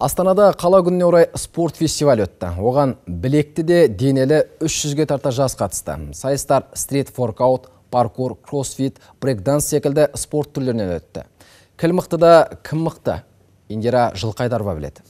Астанада қала күніне орай спорт фестиваль өтті. Оған білекті де денелі 300-ге тарта жас қатысты. Сайыстар стрит форкаут, паркур, кроссфит, брейкданс секілді спорт түрлерінен өтті. Кіл мықты да кім мықты? Индира Жылқайдарова біледі.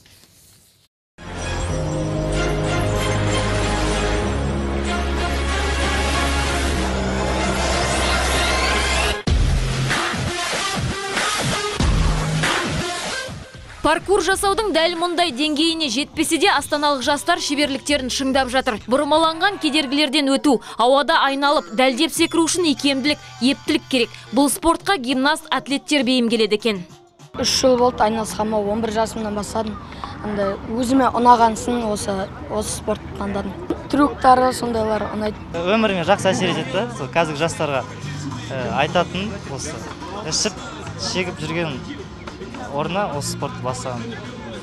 Паркур жасаудың дәл мұндай деңгейіне жетпесе де астаналық жастар шеберліктерін шыңдап жатыр. Бұрмаланған кедергілерден өту, ауада айналып, дәлдеп секіру үшін икемділік, ептілік керек. Бұл спортқа гимнаст атлеттер бейімгеледі екен. үш жыл болды айналысқаныма 11 жасымнан бастадым анда өзіме ұнағансын осы осы спортты таңдадым трюктары сондайлар ұнайды өміріме жақсы әсер етеді да сол қазіргі жастарға айтатын осы ішіп шегіп жүрген орнына осы спортты бастаған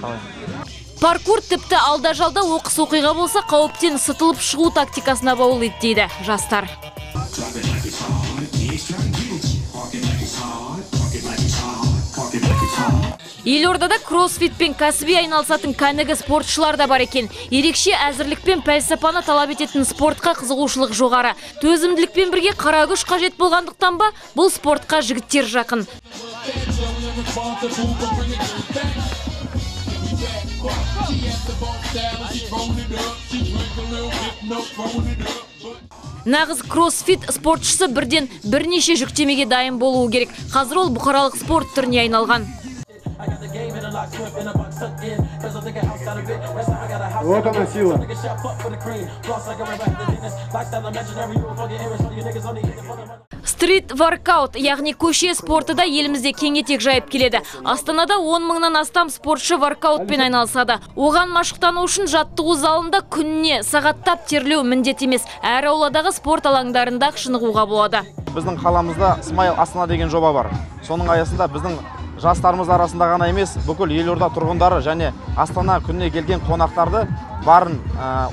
қалаймын Паркур тіпті алда жалда оқыс оқиға болса қауіптен сытылып шығу тактикасына баулиды дейді жастар. Елордада кроссфитпен кәсіби айналысатын кәнігі спортшылар да бар екен. Ерекше әзірлік пен пәлсапаны талап ететін спортқа қызығушылық жоғары. Төзімділікпен бірге қара күш қажет болғандықтан ба, бұл спортқа жігіттер жақын. Нағыз кроссфит спортшысы бірден бірнеше жүктемеге дайын болуы керек. Қазір ол бұқаралық спорт түріне айналған. Вот она сила. Стрит воркаут, яғни көше спорты да елімізде кеңетек жайып келеді. Астанада 10 мыңнан астам спортшы воркаутпен айналысады. Оған машықтану үшін жаттығу залында күніне сағаттап терлеу міндет емес. Әр ауладағы спорт алаңдарында шынығуға болады. Біздің қаламызда Смайл Астана деген жоба бар. Соның аясында біздің жастарымыз арасында ғана емес, бүкіл елорда тұрғындары және Астана күніне келген қонақтарды барын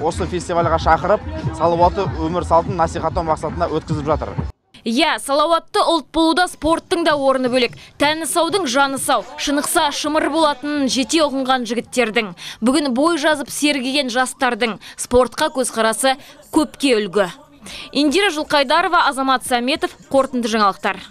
осы фестивальға шақырып, салауатты өмір салтын насихаттау мақсатында өткізіп жатыр. Иә, салауатты ұлт болуда спорттың да орны бөлек. Тәні саудың жаны сау, шынықса шымыр болатынын жете ұғынған жігіттердің. Бүгін бой жазып сергеген жастардың спортқа көзқарасы көпке үлгі. Индира Жылқайдарова, Азамат Сәметов, қорытынды жаңалықтар.